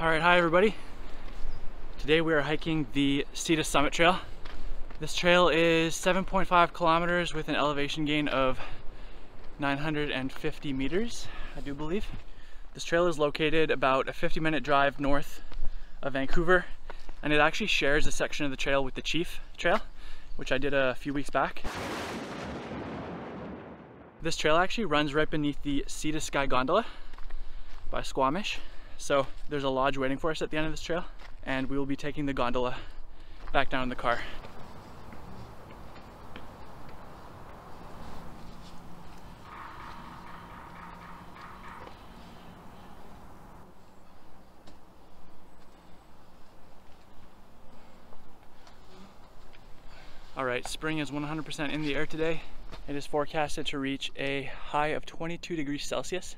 All right, hi everybody. Today we are hiking the Sea to Summit Trail. This trail is 7.5 kilometers with an elevation gain of 950 meters, I do believe. This trail is located about a 50 minute drive north of Vancouver and it actually shares a section of the trail with the Chief Trail, which I did a few weeks back. This trail actually runs right beneath the Sea to Sky Gondola by Squamish. So there's a lodge waiting for us at the end of this trail and we will be taking the gondola back down in the car. All right, spring is 100% in the air today. It is forecasted to reach a high of 22 degrees Celsius,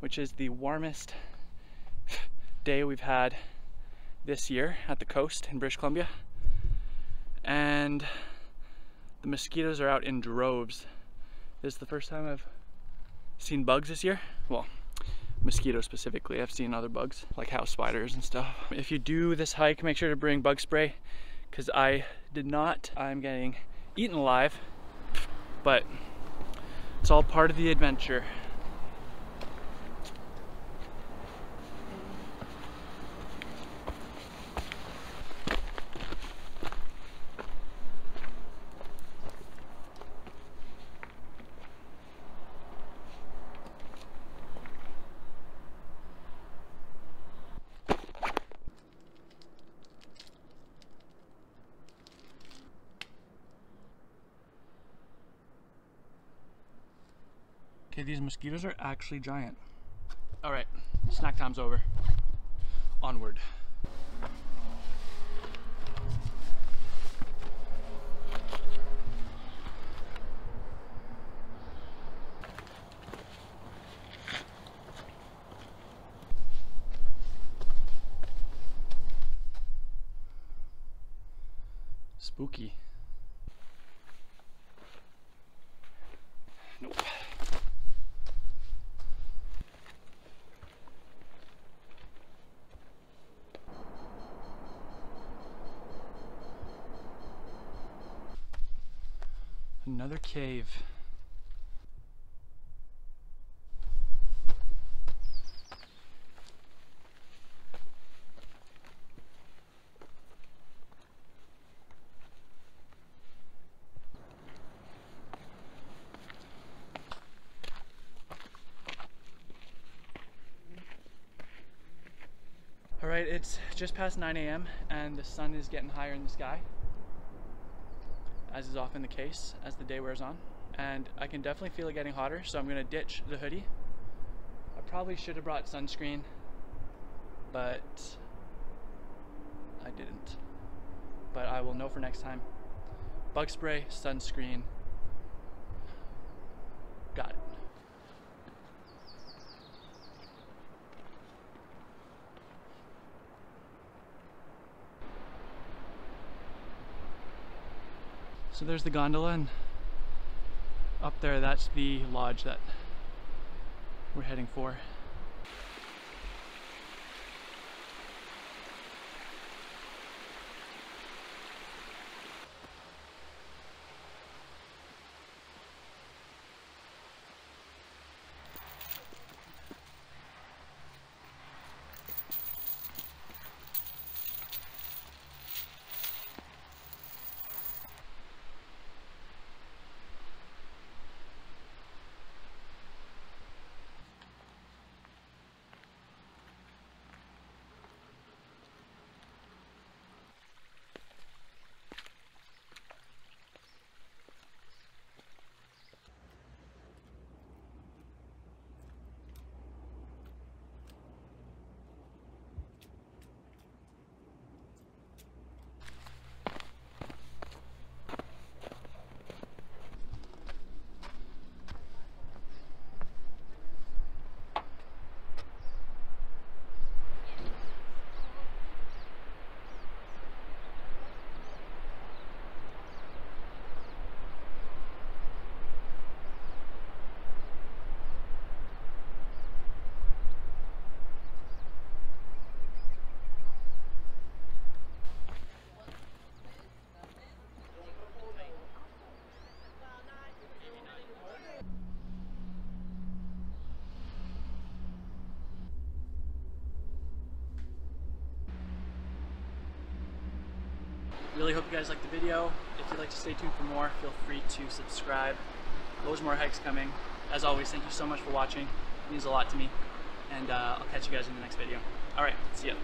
which is the warmest day we've had this year at the coast in British Columbia. And the mosquitoes are out in droves. This is the first time I've seen bugs this year. Well, mosquitoes specifically. I've seen other bugs like house spiders and stuff. If you do this hike, make sure to bring bug spray because I did not. I'm getting eaten alive, but it's all part of the adventure. Okay, these mosquitoes are actually giant. All right, snack time's over. Onward. Spooky. Another cave. All right, it's just past 9 a.m. and the sun is getting higher in the sky as is often the case as the day wears on. And I can definitely feel it getting hotter, so I'm gonna ditch the hoodie. I probably should have brought sunscreen, but I didn't. But I will know for next time. Bug spray, sunscreen, got it. So there's the gondola and up there that's the lodge that we're heading for. You guys liked the video. If you'd like to stay tuned for more, feel free to subscribe. Loads more hikes coming. As always, thank you so much for watching. It means a lot to me. And uh, I'll catch you guys in the next video. All right, see ya.